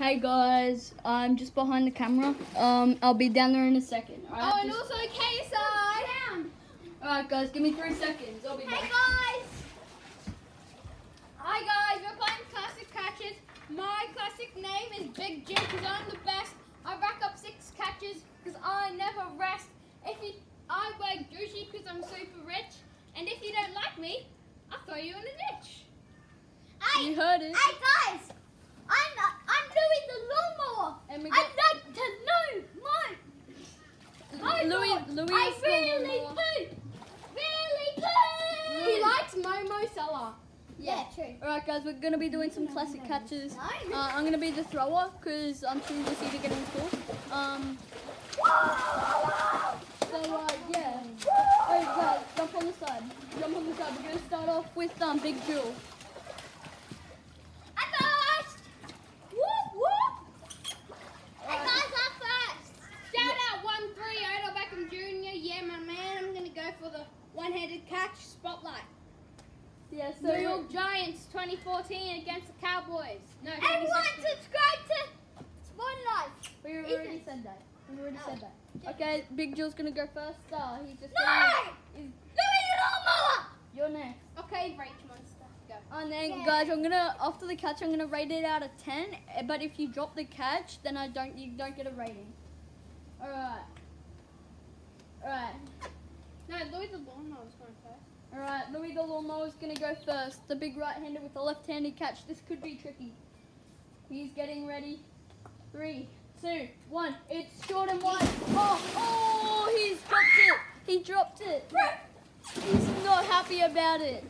Hey guys, I'm just behind the camera. Um, I'll be down there in a second. Oh, Alright, and just- also KSI. alright guys, give me three seconds. I'll be back. Hey back. guys. Hi guys, we're playing classic catches. My classic name is Big Jim because I'm the best. I rack up six catches because I never rest. If you, I wear Gucci because I'm super rich. And if you don't like me, I'll throw you in a ditch. You heard it. Hey guys, I'm I'm Louis the lawnmower. And we I'd like to know my my Louis. lawn. Louis I really do, really do. He likes Momo Salah. Yeah, true. Alright guys, we're gonna be doing some classic catches. No. Uh, I'm gonna be the thrower because I'm too busy to get in school. Um, so uh, yeah. Alright guys, jump on the side. Jump on the side. We're gonna start off with um Big Jewel. Hey guys. Whoop whoop. Hey Alright. guys, I'm first. Shout out 1 3 Odell Beckham Jr. Yeah, my man. I'm going to go for the one headed catch spotlight. Yeah. So New York Giants 2014 against the Cowboys. No, Everyone 2016. subscribe to Spotlight. we already Ethan. said that. We already Oh. said that. Okay, Big Jewel's gonna go first. Uh, he's just. No. Getting, he's, Louis the lawnmower. you're next. Okay, Rach Monster. Go. And then, Yeah. guys, I'm gonna after the catch, I'm gonna rate it out of ten. eh, But if you drop the catch, then I don't. You don't get a rating. All right. All right. No, Louis the Lawnmower was going first. All right. Louis the lawnmower is gonna go first. The big right-hander with the left-handed catch. This could be tricky. He's getting ready. Three, two, one. It's short and wide. Oh, oh! He's dropped it. He dropped it. He's not happy about it.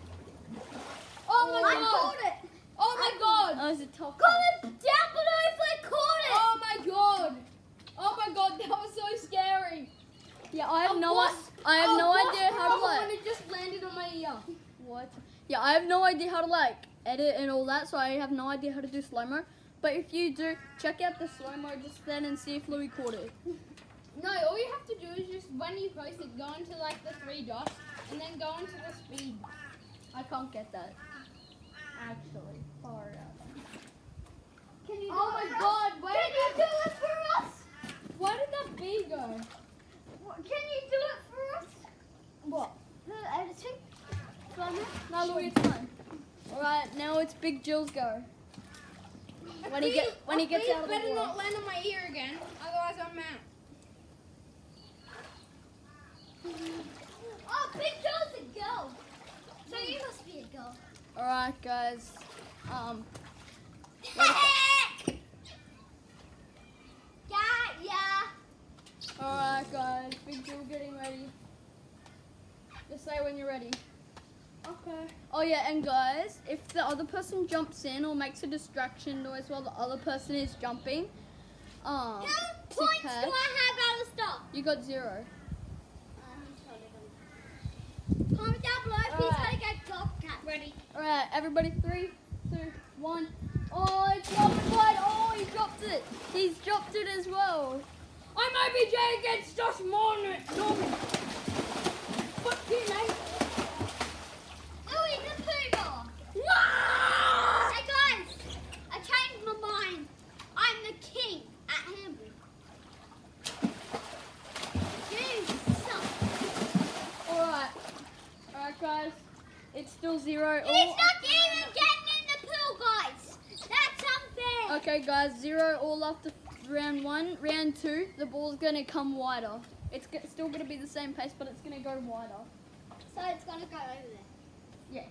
Oh my I god! caught it. Oh my god! Oh, it's a tough. Comment down below if I caught it. Oh my god! Oh my god, that was so scary. Yeah, I have A no. wasp- I have a no wasp idea how to like. it just landed on my ear. What? Yeah, I have no idea how to like edit and all that, so I have no idea how to do slow mo. But if you do, check out the slow mo just then and see if Louis caught it. No, all you have to do is just when you post it, go into like the three dots and then go into the speed. I can't get that. Actually, far out. Can you Oh my god, where Can did you do it for us? Where did that bee go? Can you do it for us? What? The editing? Climate? No, Louis, it's fine. All right, now it's Big Jill's go. When he get when he gets out of the better not land on my ear again, otherwise I'm out. Oh, Big Joe's a girl. So you must be a girl. All right, guys. Um, yeah, yeah. all right, guys. Big Jill getting ready. Just say when you're ready. Okay. Oh yeah, and guys, if the other person jumps in or makes a distraction noise while the other person is jumping, um, How to points catch, do I have out of stop? you got zero. Comment down below if he's Alright. gonna get golf cat. Ready? All right, everybody, three, two, one. Oh, it's dropping wide. Oh, he dropped it. He's dropped it as well. I'm OBJ against Josh Norman. Norman. Fuck you, mate. Louis the Poodle. No! Hey guys, I changed my mind. I'm the king at Hamburg. You suck. All right, all right, guys. It's still zero. All. not even getting in the pool, guys. That's unfair. Okay, guys, zero all after round one. Round two, the ball's gonna come wider. It's g- still gonna be the same pace, but it's gonna go wider. So it's gonna go over there. Yeah.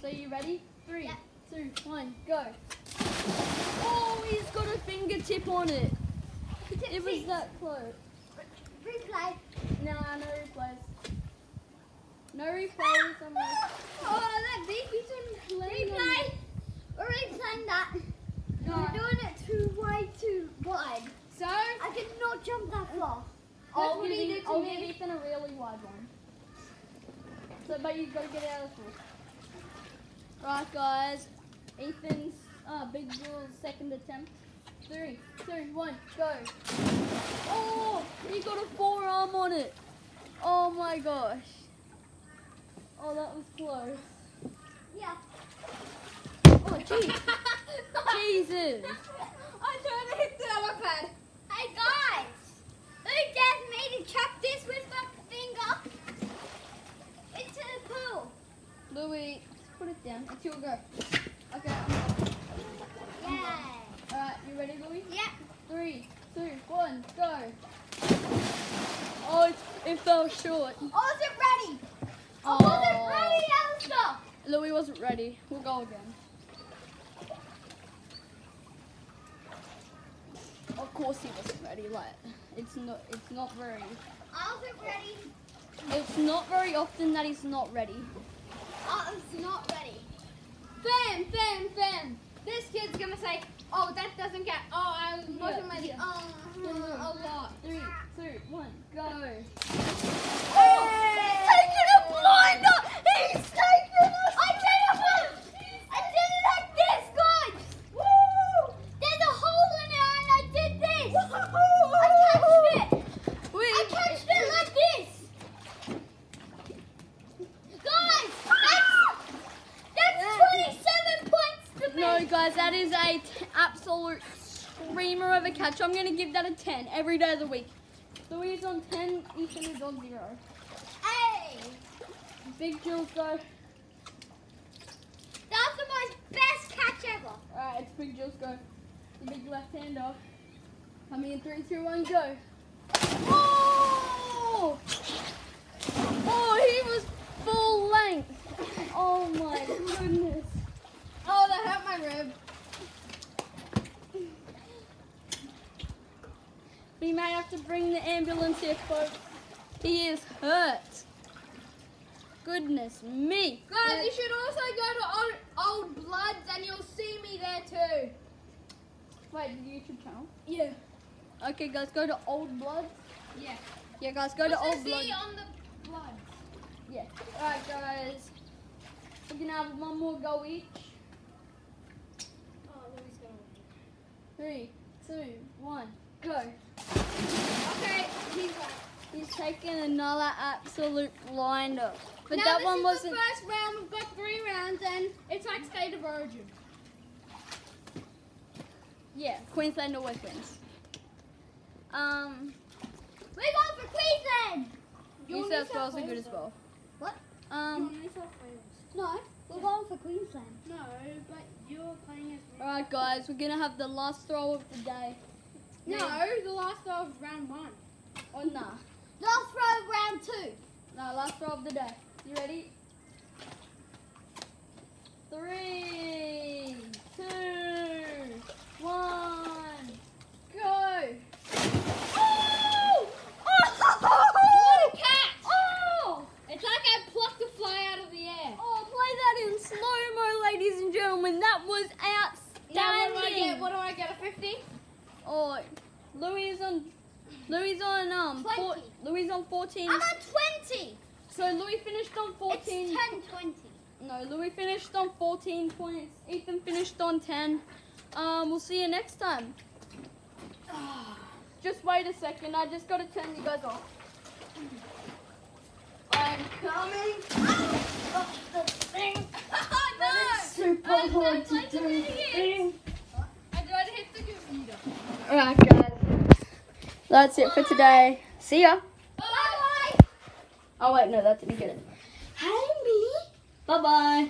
So you ready? Three, Yeah. two, one, go. Oh, he's got a fingertip on it. It was that close. Replay. No, no replays. No replays. I'm like, Oh, that baby's on on Replay. We're replaying that. No. You're doing it too way too wide. So, I cannot jump that far. I'll give, to I'll give Ethan a really wide one. So, but you've got to get out of the pool. Right, guys. Ethan's uh, Big Jewel's second attempt. Three, two, one, go. Oh, he got a forearm on it. Oh my gosh. Oh, that was close. Yeah. Oh, jeez. Jesus. I turned and hit the iPad. Hey guys, who dares me to chuck this with my finger into the pool? Louis, put it down. It's your go. Okay. I'm going. Yeah. Alright, you ready, Louis? Yeah. Three, two, one, go. Oh, it's, it fell short. Oh, is it ready? Oh, Oh, is it ready, Elsa? Louis wasn't ready. We'll go again. Of course he wasn't ready. Like, it's not. It's not very. I wasn't ready. It's not very often that he's not ready. I was not ready. Fam, fam, fam. This kid's gonna say, oh, that doesn't get, oh, I wasn't ready. yeah. Oh, oh, a lot. Three, two, one, go. Oh, he's taking a blinder. He's taking a. I did it. I did it like this, guys. Woo! There's a hole in it, and I did this. I catched it. Wait, I catched it like this. Guys, that's that's 27 points to me. No, guys, that is a absolute screamer of a catch. I'm gonna give that a 10 every day of the week. Louis is on 10, Ethan is on 0. Hey, Big Jules go. that's the most best catch ever. Alright, it's Big Jules go. The big left hander. Coming in 3, 2, 1, go. Oh! Oh, he was full length. Oh my goodness. Oh, that hurt my rib. We may have to bring the ambulance here, folks. He is hurt. Goodness me. Guys, you should also go to Old, Old Bloods and you'll see me there too. Wait, the YouTube channel? Yeah. Okay, guys, go to Old Bloods. Yeah. Yeah, guys, go to Old the Blood. C on the Bloods? Yeah. Alright, guys. We're gonna have one more go each. Oh, Louis gonna Three, two, one, go. Okay, he's right. He's taking another absolute blinder. But now that this one wasn't. the first round. We've got three rounds, and it's like state of origin. Yeah, Queensland always wins. Um, We're going for Queensland. New South Wales are good as well. What? Um, New South Wales. No, we're going for Queensland. No, but you're playing as. alright, guys, we're gonna have the last throw of the day. No, the last throw of round one. Oh, nah. Last row, round two. No, last throw of the day. You ready? Three, two, one, go! Oh! What a catch! Oh! It's like I plucked a fly out of the air. Oh, play that in slow mo, ladies and gentlemen. That was Now what do I outstanding. get? What do I get? A fifty? Oh, Louis is on. Louis on um. Four, 20. Louis on fourteen. I'm on 20. So Louis finished on fourteen. It's 10 20. No, Louis finished on fourteen points. Ethan finished on ten. Um, we'll see you next time. Just wait a second. I just gotta turn you guys off. I'm coming. Oh, the thing. Oh no! Super I'm so hard to glad you do. did it. I tried to hit the computer. Alright, guys. That's it for today. See ya. Bye-bye. Oh wait, no, that didn't get it. Hey, me. Bye bye.